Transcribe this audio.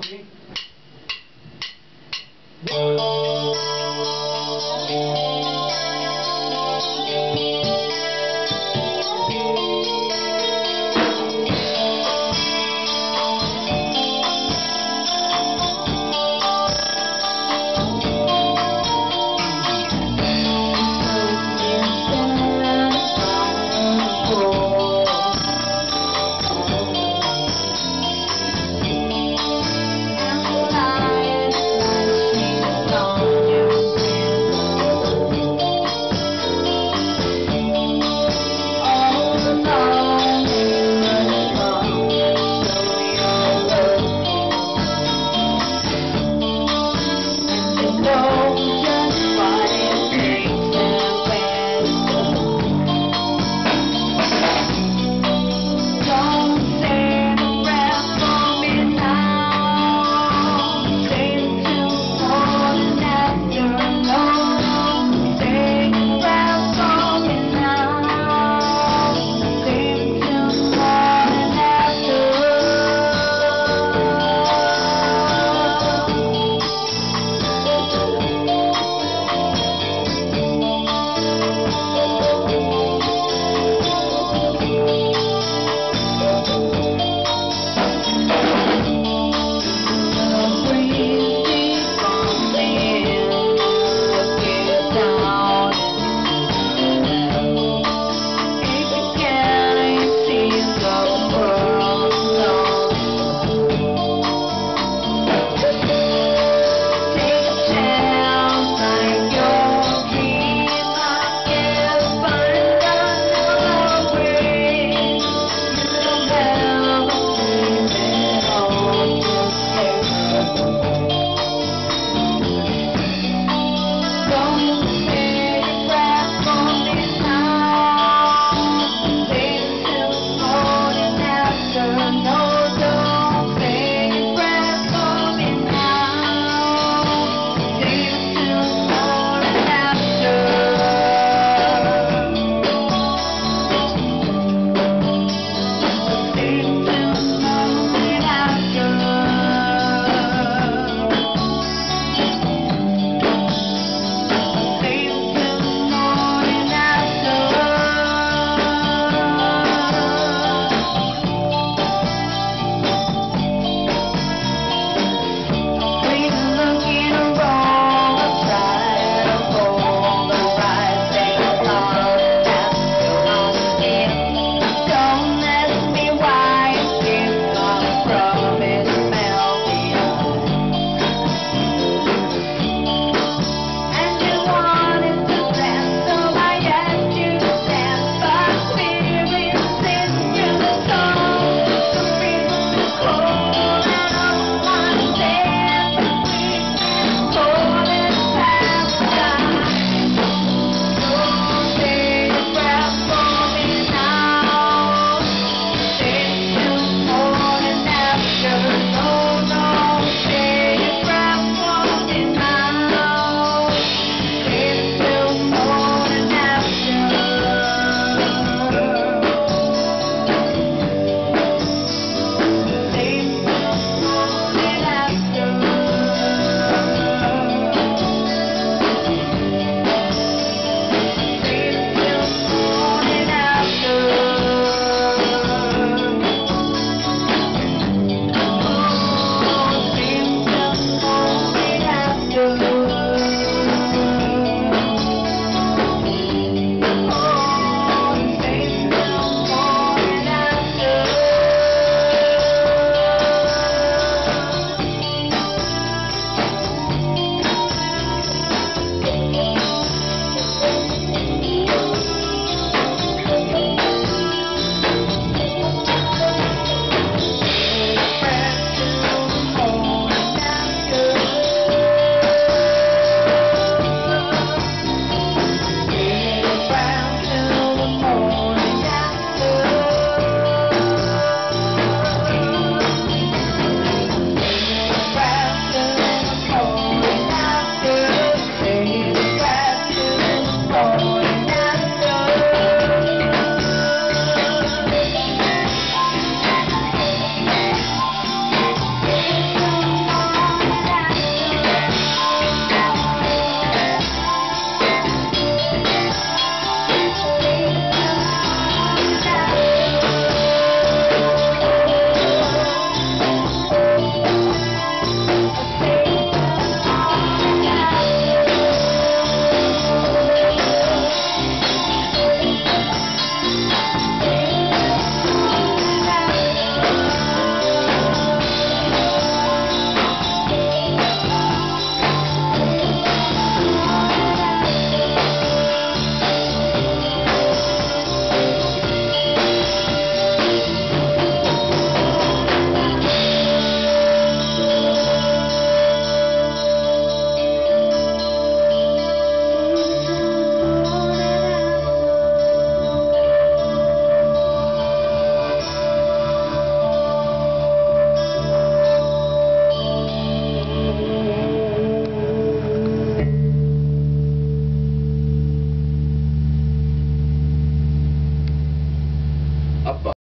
오케이.